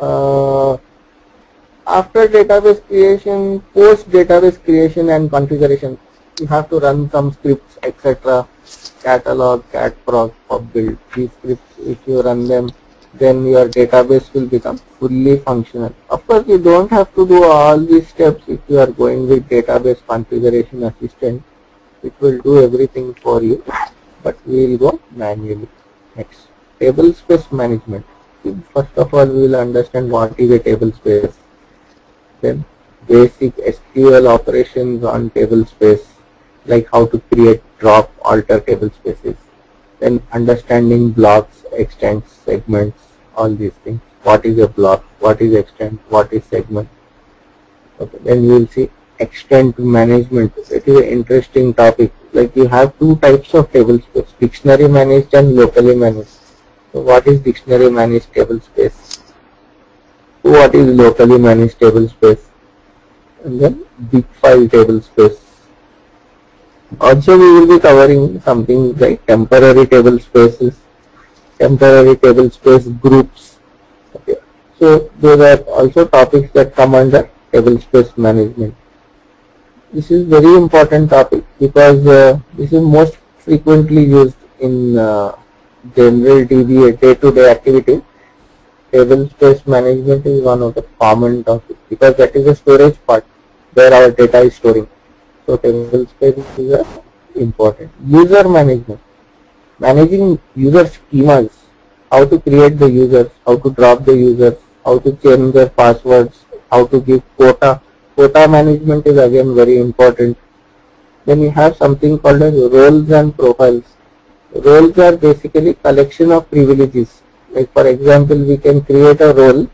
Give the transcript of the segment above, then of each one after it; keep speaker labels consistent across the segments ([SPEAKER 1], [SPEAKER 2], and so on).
[SPEAKER 1] uh, after database creation, post database creation and configuration, you have to run some scripts, etc. Catalog, cat proc, pub build. These scripts, if you run them, then your database will become fully functional. Of course, you don't have to do all these steps if you are going with database configuration assistant. It will do everything for you, but we will go manually. Next, table space management. First of all, we will understand what is a table space. Then basic SQL operations on table space, like how to create, drop, alter table spaces. Then understanding blocks, extents, segments, all these things. What is a block? What is extent? What is segment? Okay. Then you will see extent management. It is an interesting topic. Like you have two types of table space, dictionary managed and locally managed. So what is dictionary managed table space? What is locally managed table space? And then big file table space. Also we will be covering something like temporary table spaces, temporary table space groups. Okay. So those are also topics that come under table space management. This is very important topic because uh, this is most frequently used in uh, general DB day-to-day activity. Table space management is one of the common topics because that is the storage part where our data is storing. So table space is important. User management, managing user schemas, how to create the users, how to drop the users, how to change their passwords, how to give quota Quota management is again very important. Then you have something called as roles and profiles. Roles are basically collection of privileges. Like for example, we can create a role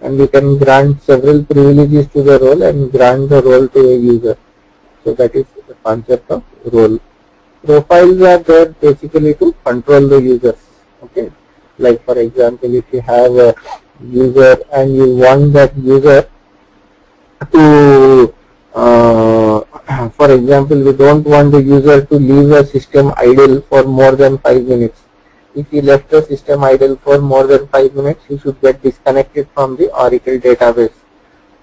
[SPEAKER 1] and we can grant several privileges to the role and grant the role to a user. So that is the concept of role. Profiles are there basically to control the users. Okay. Like for example, if you have a user and you want that user to uh, for example we don't want the user to leave the system idle for more than 5 minutes. If he left the system idle for more than 5 minutes he should get disconnected from the oracle database.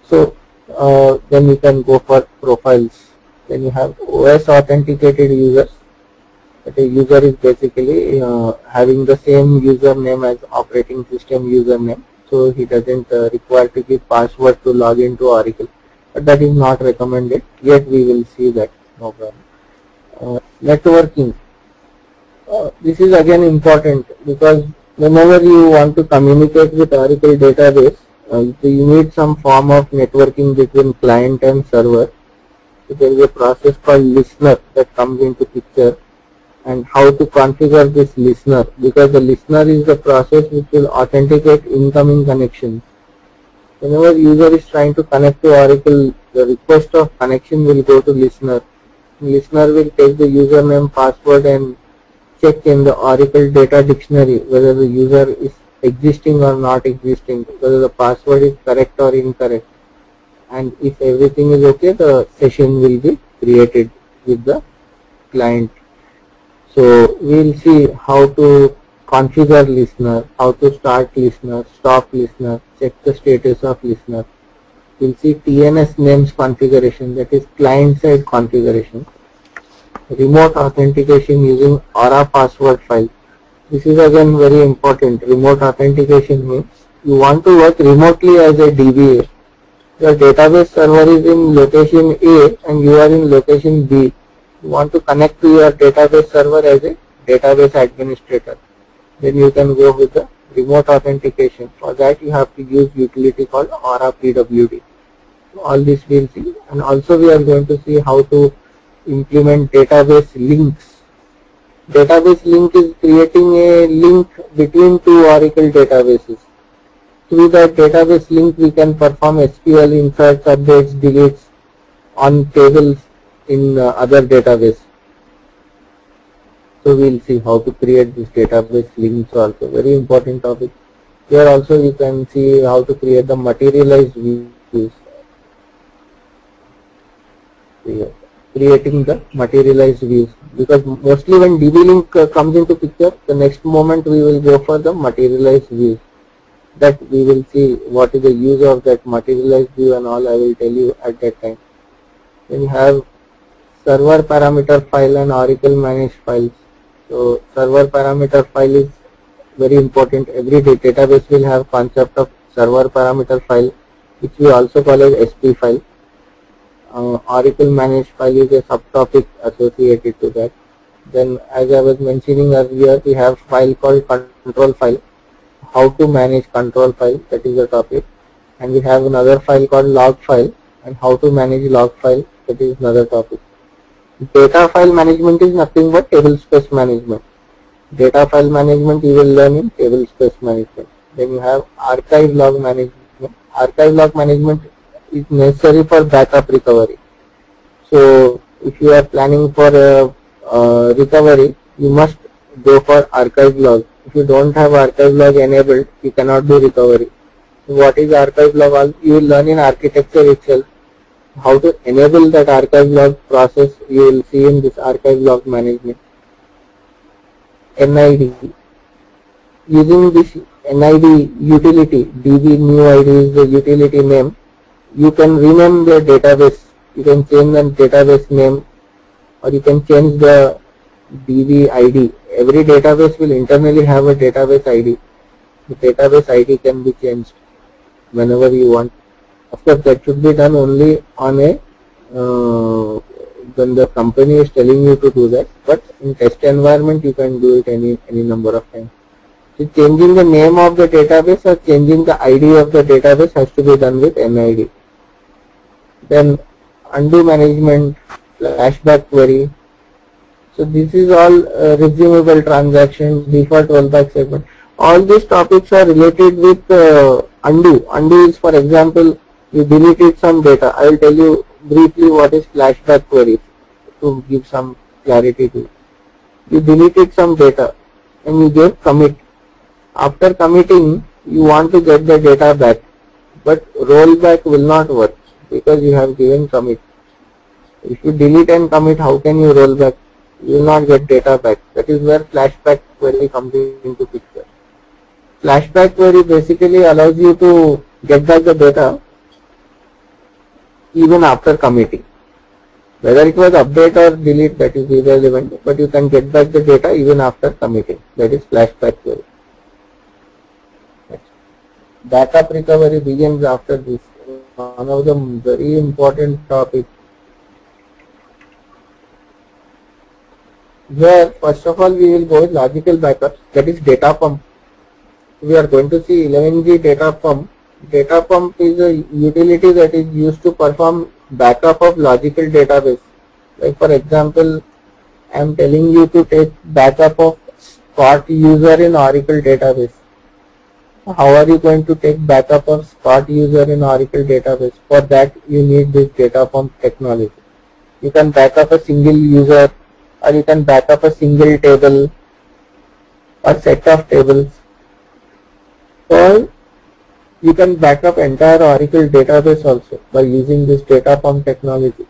[SPEAKER 1] So uh, then you can go for profiles. Then you have os authenticated users. That a user is basically uh, having the same username as operating system username. So he doesn't uh, require to give password to log into Oracle. That is not recommended. Yet we will see that. No problem. Uh, networking. Uh, this is again important because whenever you want to communicate with Oracle database, uh, you need some form of networking between client and server. So there is a process called listener that comes into picture and how to configure this listener because the listener is the process which will authenticate incoming connections. Whenever user is trying to connect to Oracle, the request of connection will go to listener. Listener will take the username, password and check in the Oracle data dictionary whether the user is existing or not existing, whether the password is correct or incorrect. And if everything is okay, the session will be created with the client so we'll see how to configure listener, how to start listener, stop listener, check the status of listener. We'll see TNS names configuration that is client side configuration. Remote authentication using Aura password file. This is again very important. Remote authentication means you want to work remotely as a DBA. Your database server is in location A and you are in location B you want to connect to your database server as a database administrator then you can go with the remote authentication. For that you have to use utility called ORAPWD all this we'll see. And also we are going to see how to implement database links. Database link is creating a link between two Oracle databases. Through that database link we can perform SQL inserts updates deletes on tables in uh, other database. So we'll see how to create this database links also very important topic. Here also you can see how to create the materialized views. Creating the materialized views because mostly when DB link uh, comes into picture the next moment we will go for the materialized views. that we will see what is the use of that materialized view and all I will tell you at that time. Then you have server parameter file and Oracle managed files. So server parameter file is very important. Every database will have concept of server parameter file which we also call as SP file. Uh, Oracle managed file is a subtopic associated to that. Then as I was mentioning earlier, we have file called control file. How to manage control file, that is the topic. And we have another file called log file and how to manage log file, that is another topic. Data file management is nothing but table space management. Data file management you will learn in table space management. Then you have archive log management. Archive log management is necessary for backup recovery. So if you are planning for a uh, recovery, you must go for archive log. If you don't have archive log enabled, you cannot do recovery. What is archive log? You will learn in architecture itself how to enable that archive log process you will see in this archive log management. NID. Using this NID utility, DBNEWID is the utility name, you can rename the database. You can change the database name or you can change the DB ID. Every database will internally have a database ID. The database ID can be changed whenever you want. Of course, that should be done only on a uh, when the company is telling you to do that. But in test environment, you can do it any any number of times. So changing the name of the database or changing the ID of the database has to be done with NID. Then undo management, flashback query. So this is all uh, resumable transactions, default rollback segment. All these topics are related with uh, undo. Undo is for example, you deleted some data. I will tell you briefly what is flashback query to give some clarity to. You deleted some data and you gave commit. After committing, you want to get the data back, but rollback will not work because you have given commit. If you delete and commit, how can you roll back? You will not get data back. That is where flashback query comes into picture. Flashback query basically allows you to get back the data even after committing. Whether it was update or delete that is irrelevant, but you can get back the data even after committing. That is flashback query. Backup recovery begins after this. One of the very important topics where first of all, we will go with logical backups, that is data pump. We are going to see 11g data pump. Data pump is a utility that is used to perform backup of logical database. Like for example, I am telling you to take backup of Scott user in Oracle database. How are you going to take backup of Scott user in Oracle database? For that you need this data pump technology. You can backup a single user or you can back up a single table or set of tables or you can back up entire Oracle database also by using this data pump technology.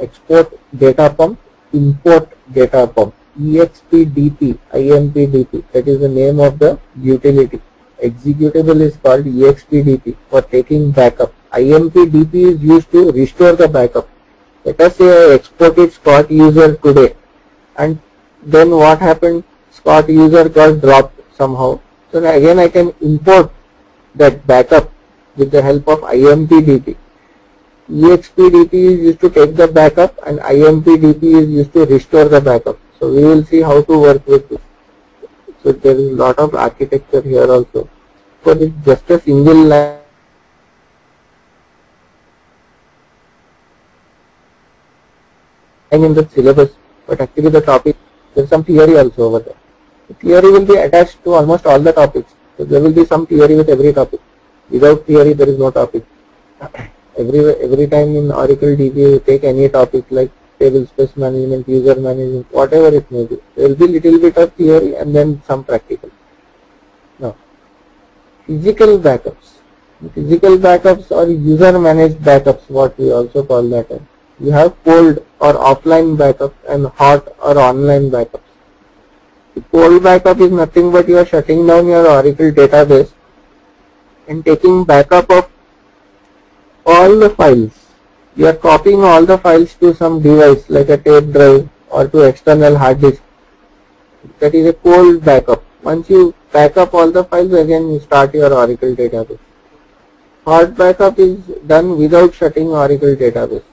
[SPEAKER 1] Export data pump, import data pump, EXPDP, IMPDP, that is the name of the utility. Executable is called EXPDP for taking backup. IMPDP is used to restore the backup. Let us say I exported Scott user today and then what happened Scott user got dropped somehow so again I can import that backup with the help of IMPDP EXPDP is used to take the backup and IMPDP is used to restore the backup. So we will see how to work with this. So there is a lot of architecture here also. For it's just a single line. In the syllabus but actually the topic, there is some theory also over there. The theory will be attached to almost all the topics. So there will be some theory with every topic. Without theory, there is no topic. Every every time in Oracle DB, you take any topic like table space management, user management, whatever it may be. There will be little bit of theory and then some practical. Now, physical backups. Physical backups or user managed backups, what we also call that you have cold or offline backups and hot or online backups. Cold backup is nothing but you are shutting down your Oracle database and taking backup of all the files. You are copying all the files to some device like a tape drive or to external hard disk. That is a cold backup. Once you back up all the files again you start your Oracle database. Hot backup is done without shutting Oracle database.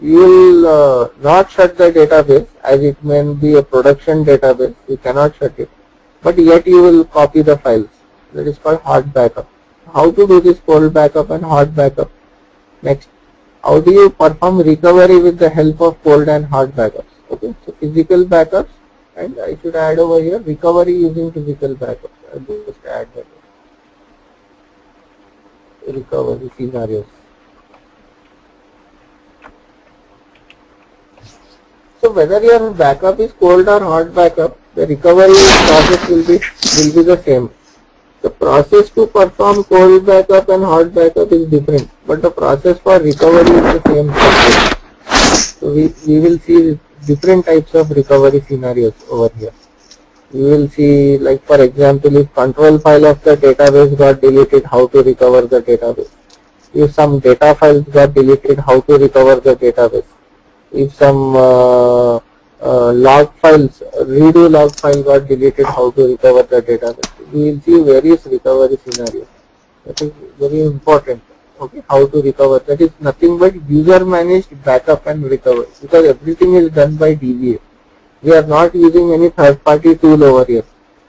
[SPEAKER 1] You will uh, not shut the database as it may be a production database. You cannot shut it. But yet you will copy the files. That is called hot backup. How to do this cold backup and hot backup? Next, how do you perform recovery with the help of cold and hot backups? Okay, so physical backups and I should add over here recovery using physical backups. I'll just add that recovery scenarios. So whether your backup is cold or hot backup, the recovery process will be will be the same. The process to perform cold backup and hot backup is different, but the process for recovery is the same. So we, we will see different types of recovery scenarios over here. You will see like for example if control file of the database got deleted how to recover the database. If some data files got deleted how to recover the database. If some uh, uh, log files, redo log file got deleted how to recover the database. We will see various recovery scenarios. That is very important okay? How to recover. That is nothing but user managed backup and recovery because everything is done by DBA we are not using any third party tool over here.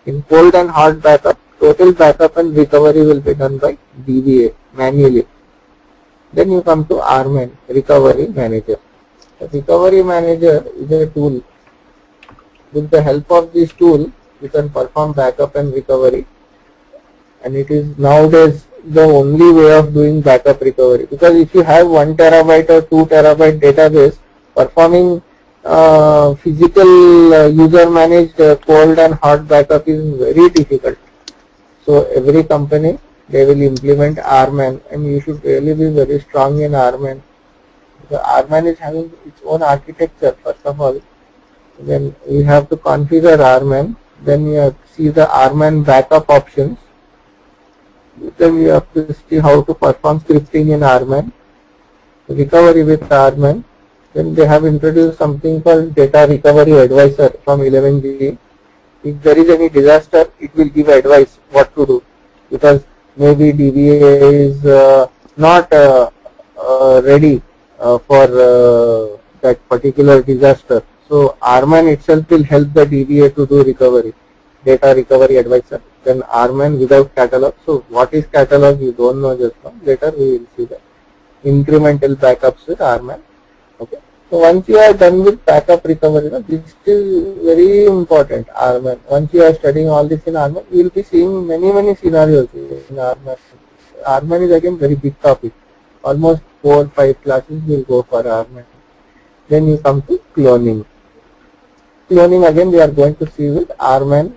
[SPEAKER 1] In cold and hot backup total backup and recovery will be done by DBA manually. Then you come to RMAN recovery manager recovery manager is a tool. With the help of this tool you can perform backup and recovery. And it is nowadays the only way of doing backup recovery. Because if you have 1 terabyte or 2 terabyte database performing uh, physical uh, user managed uh, cold and hot backup is very difficult. So every company they will implement RMAN. And you should really be very strong in RMAN the RMAN is having its own architecture first of all then you have to configure RMAN then you see the RMAN backup options then we have to see how to perform scripting in RMAN, recovery with RMAN. Then they have introduced something called Data Recovery Advisor from 11g. If there is any disaster, it will give advice what to do because maybe DBA is uh, not uh, uh, ready for uh, that particular disaster. So RMAN itself will help the DBA to do recovery, data recovery advisor then RMAN without catalog. So what is catalog you don't know just now. Later we will see that. Incremental backups with RMAN. Okay. So once you are done with backup recovery, this is very important RMAN. Once you are studying all this in RMAN, you will be seeing many many scenarios in RMAN. RMAN is again very big topic. Almost four or five classes will go for RMAN. Then you come to cloning. Cloning again we are going to see with RMAN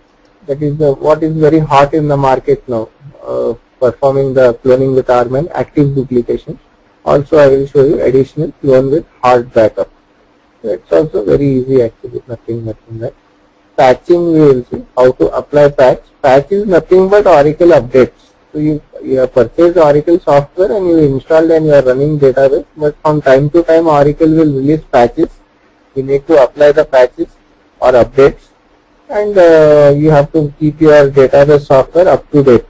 [SPEAKER 1] that is the what is very hot in the market now uh, performing the cloning with RMAN active duplication. Also I will show you additional clone with hot backup. It's also very easy actually nothing much in that. Patching we will see how to apply patch. Patch is nothing but Oracle updates so you, you have purchased Oracle software and you installed and you are running database but from time to time Oracle will release patches you need to apply the patches or updates and uh, you have to keep your database software up to date.